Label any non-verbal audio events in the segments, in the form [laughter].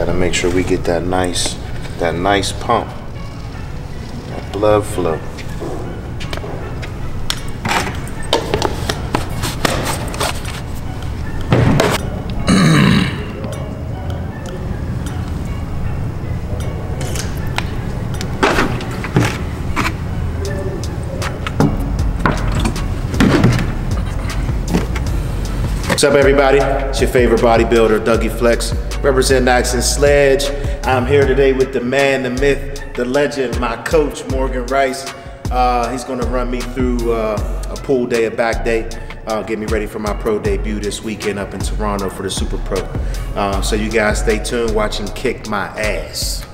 Gotta make sure we get that nice, that nice pump, that blood flow. What's up, everybody? It's your favorite bodybuilder, Dougie Flexx, representing Axe & Sledge. I'm here today with the man, the myth, the legend, my coach, Morgan Rice. Uh, he's gonna run me through uh, a pull day, a back day, uh, get me ready for my pro debut this weekend up in Toronto for the Super Pro. Uh, so you guys stay tuned, watch watching Kick My Ass.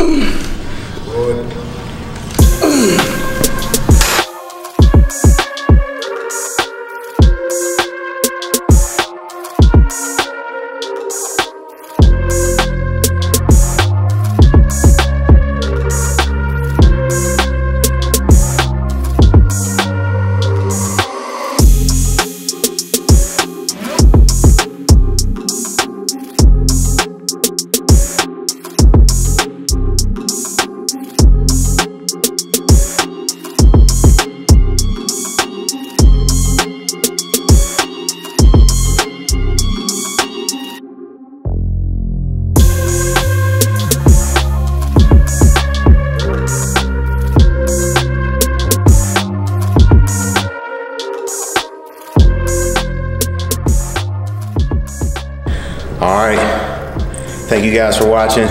Ooh. [laughs] All right. Thank you guys for watching.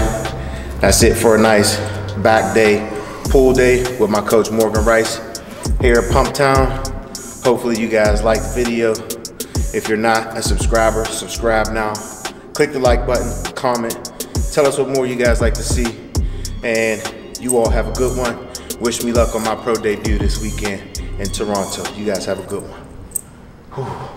That's it for a nice back day, pull day with my coach Morgan Rice here at Pump Town. Hopefully you guys like the video. If you're not a subscriber, subscribe now. Click the like button, comment. Tell us what more you guys like to see. And you all have a good one. Wish me luck on my pro debut this weekend in Toronto. You guys have a good one.